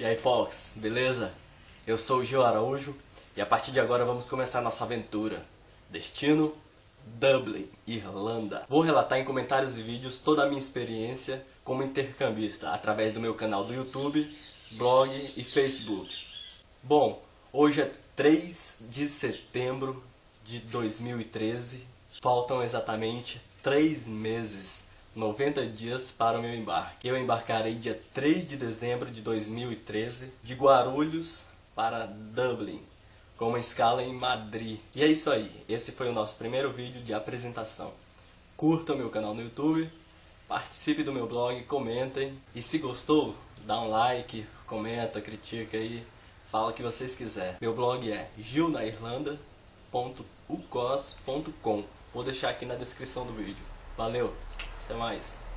E aí, Fox, beleza? Eu sou o Gil Araújo e a partir de agora vamos começar nossa aventura. Destino Dublin, Irlanda. Vou relatar em comentários e vídeos toda a minha experiência como intercambista através do meu canal do YouTube, blog e Facebook. Bom, hoje é 3 de setembro de 2013. Faltam exatamente 3 meses 90 dias para o meu embarque. Eu embarcarei dia 3 de dezembro de 2013 de Guarulhos para Dublin, com uma escala em Madrid. E é isso aí, esse foi o nosso primeiro vídeo de apresentação. Curta o meu canal no YouTube, participe do meu blog, comentem e se gostou, dá um like, comenta, critica aí, fala o que vocês quiserem. Meu blog é gilnairlanda.ucos.com. Vou deixar aqui na descrição do vídeo. Valeu! Até mais.